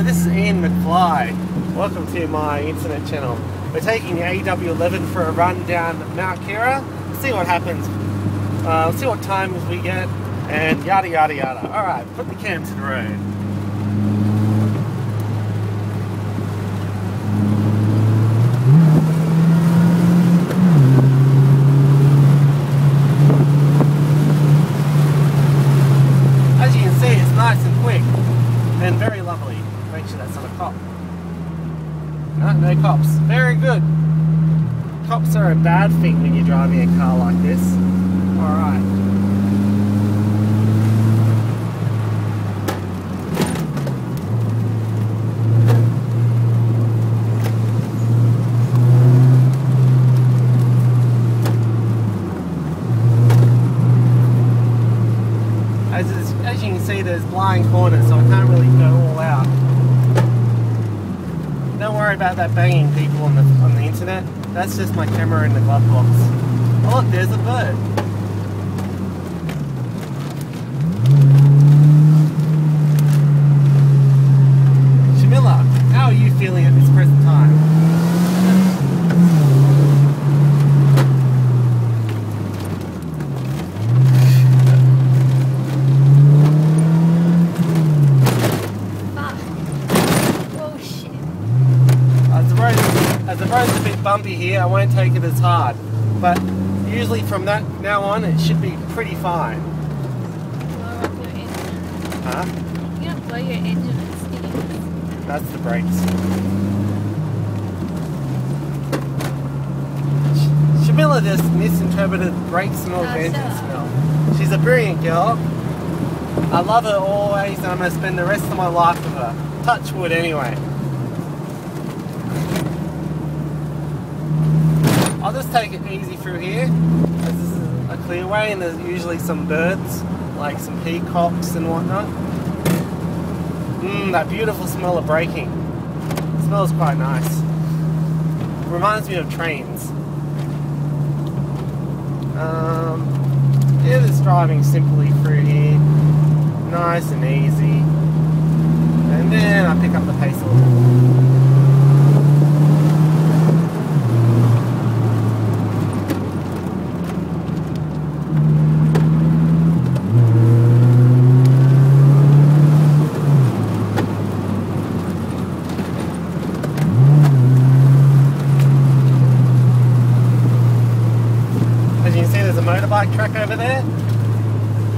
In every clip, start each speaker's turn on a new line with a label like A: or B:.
A: Hello, this is Iain McFly. Welcome to my internet channel. We're taking the AW11 for a run down Mount Keira. See what happens. Uh, see what times we get, and yada yada yada. All right, put the cam to the road. As you can see, it's nice and quick and very lovely. Make sure that's not a cop. No, no cops. Very good. Cops are a bad thing when you're driving a car like this. Alright. As, as you can see, there's blind corners, so I can't really go all out. Don't worry about that banging people on the on the internet. That's just my camera in the glove box. Oh look, there's a bird. Shamila, how are you feeling at this present time?
B: Fuck. Bullshit.
A: As the road, as the road's a bit bumpy here, I won't take it as hard. But usually from that now on, it should be pretty fine.
B: Blow up your engine.
A: Huh?
B: You're gonna blow your engine and.
A: That's the brakes. Sh- Shamila just misinterpreted brake smell
B: Oh,
A: to engine smell. She's a brilliant girl. I love her always, and I'm gonna spend the rest of my life with her. Touch wood, anyway. I'll take it easy through here, this is a clear way, and there's usually some birds, like some peacocks and whatnot. Mmm, that beautiful smell of braking. It smells quite nice. Reminds me of trains. Um, yeah, just driving simply through here. Nice and easy. And then I pick up the pace a little. There's a motorbike track over there.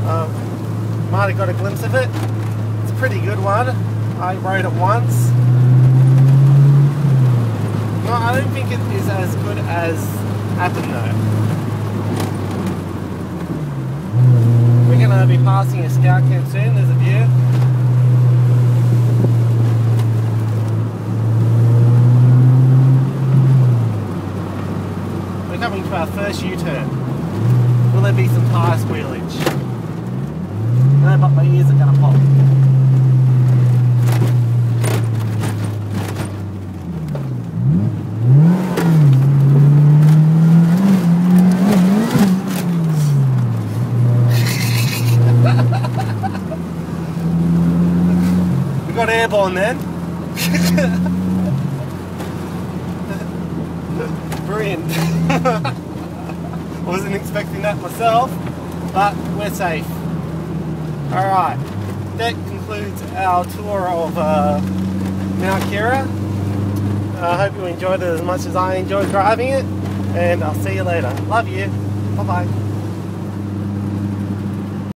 A: Um, might have got a glimpse of it. It's a pretty good one. I rode it once. No, I don't think it is as good as Appin though. We're gonna be passing a scout camp soon. There's a view. We're coming to our first U-turn. There be some tire squealage? No, but my ears are gonna pop. we got airborne then. Brilliant. Wasn't expecting that myself, but we're safe. Alright, that concludes our tour of uh, Mount Keira. I hope you enjoyed it as much as I enjoyed driving it, and I'll see you later. Love you. Bye bye.